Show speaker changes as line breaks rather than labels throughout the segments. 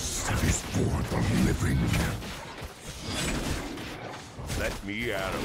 Justice is for the living.
Let me at him.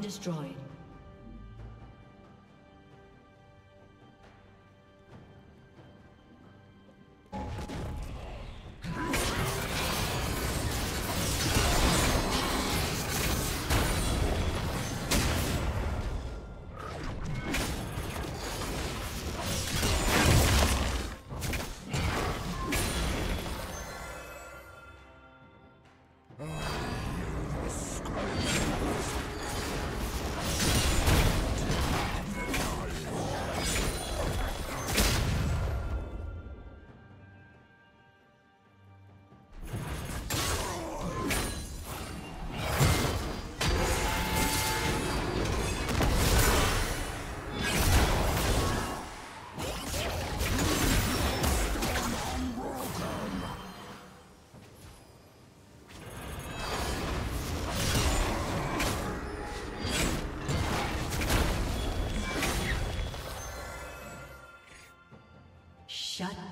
Destroyed.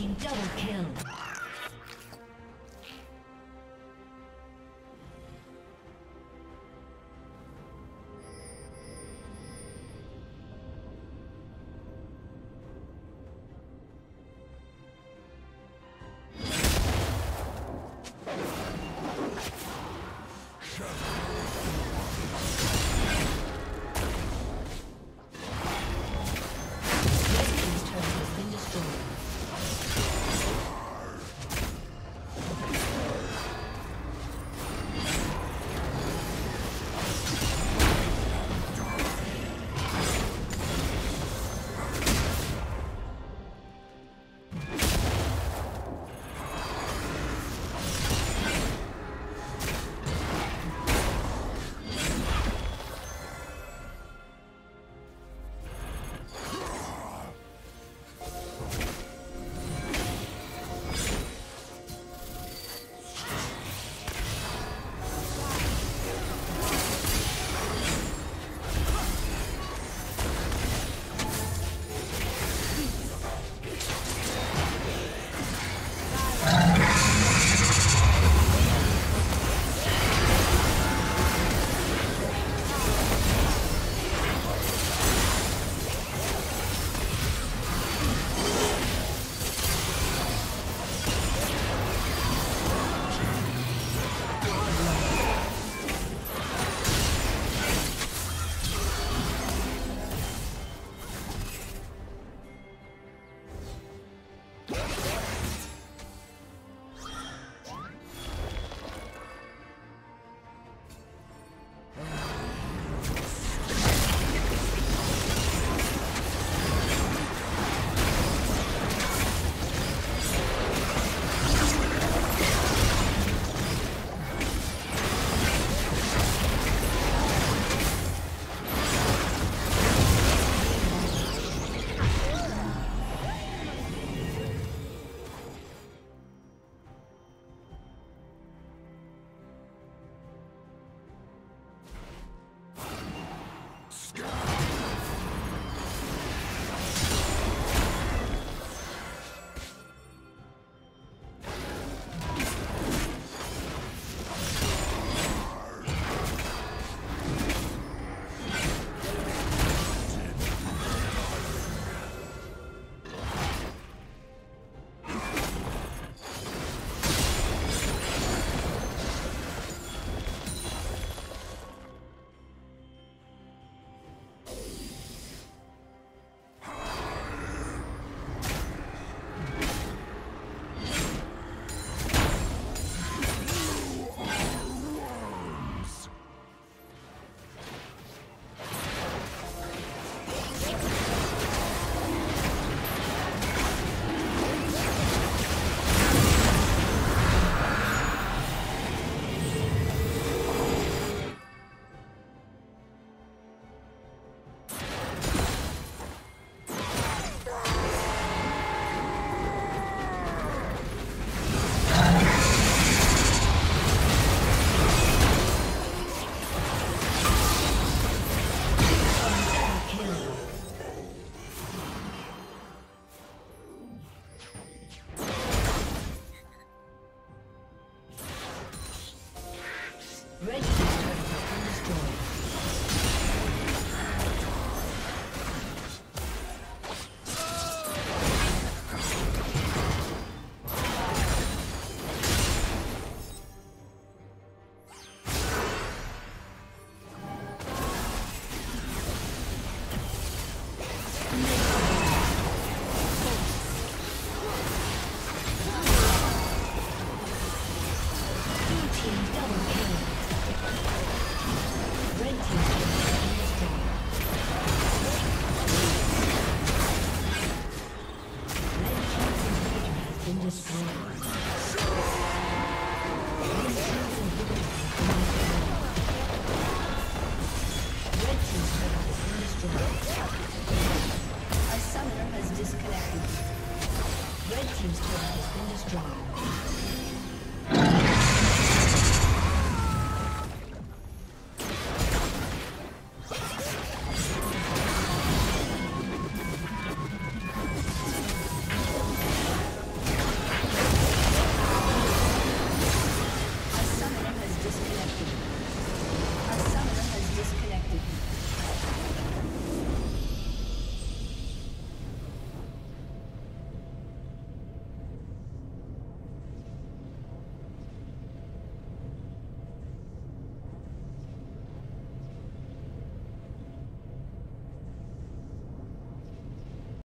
team double kill.